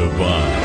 Divine.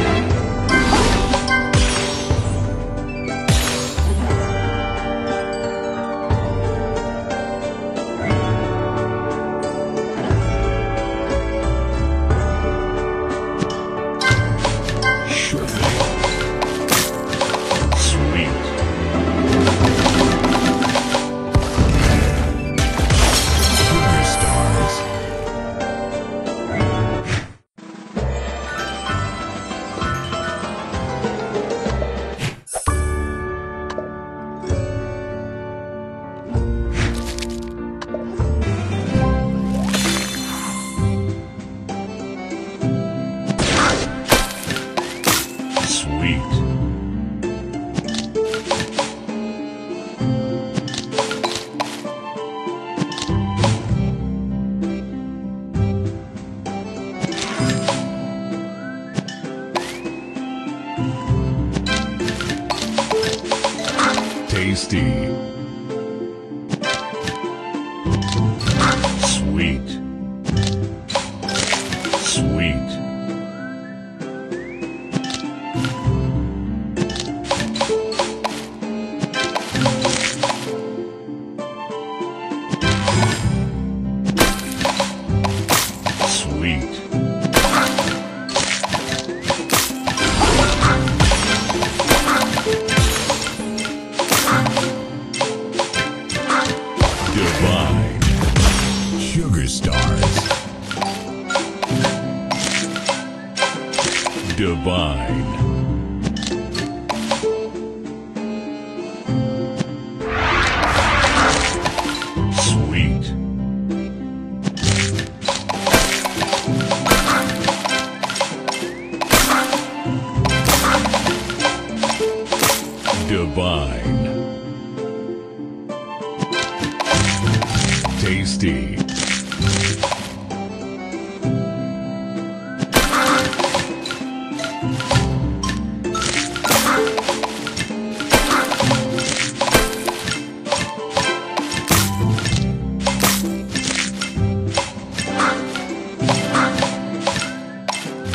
Sweet. Divine. Sweet. Divine.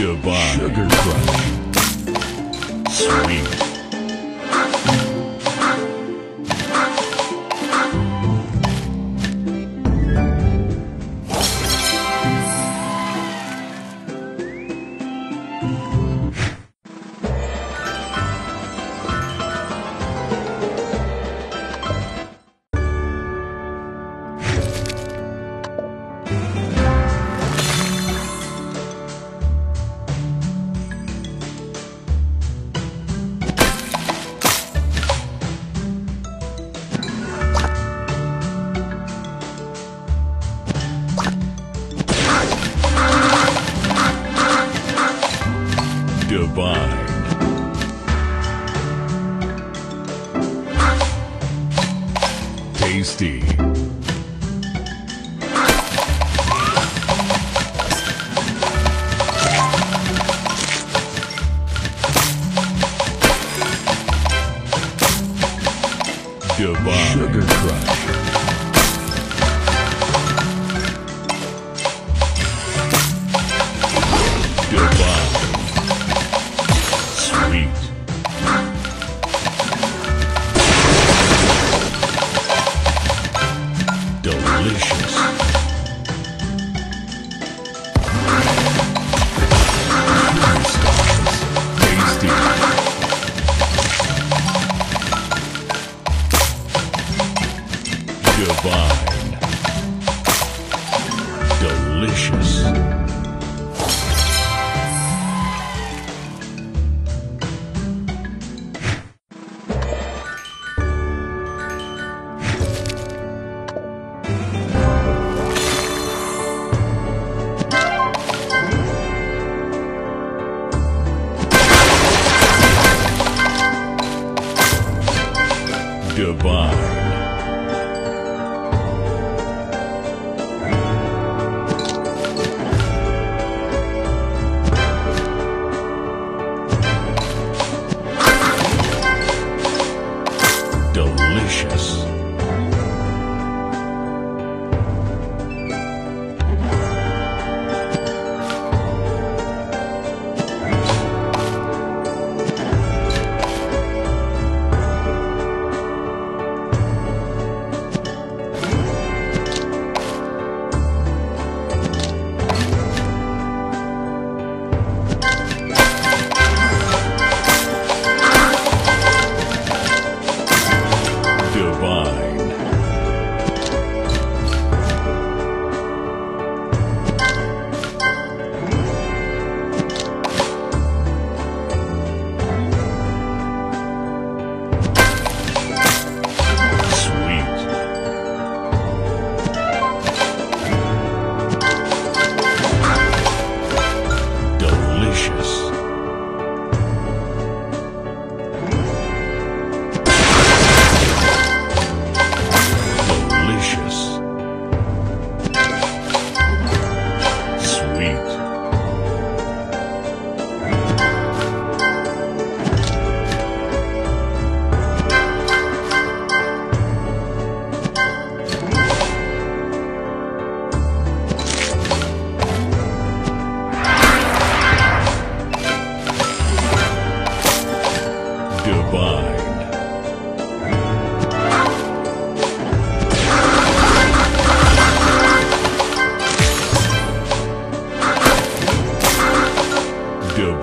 Divine. Sugar Crush. Sweet. Divine. Tasty. Divine.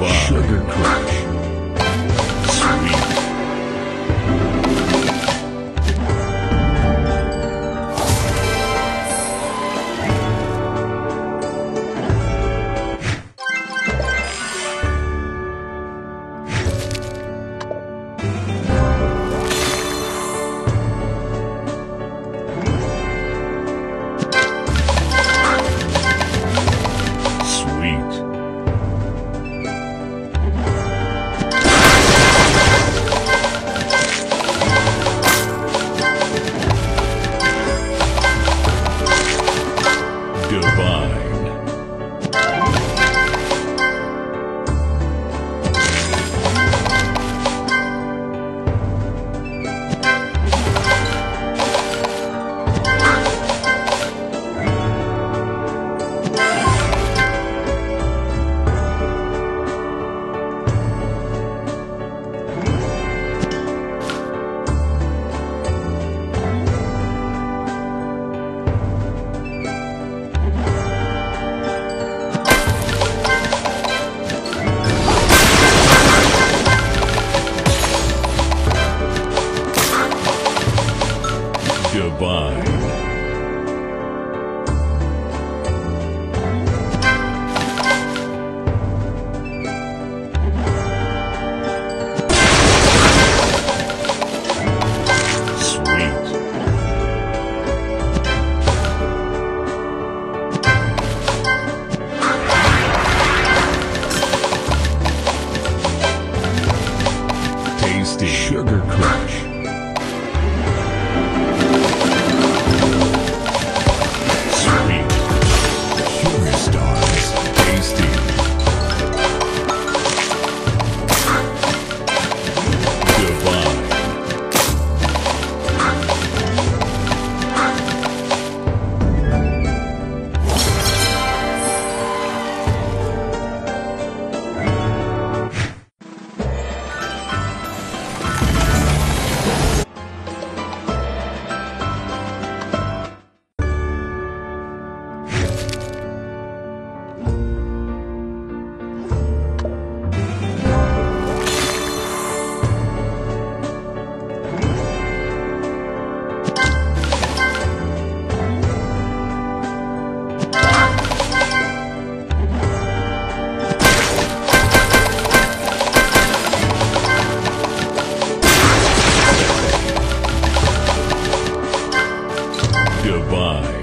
Sugar Crush. Sweet. Goodbye.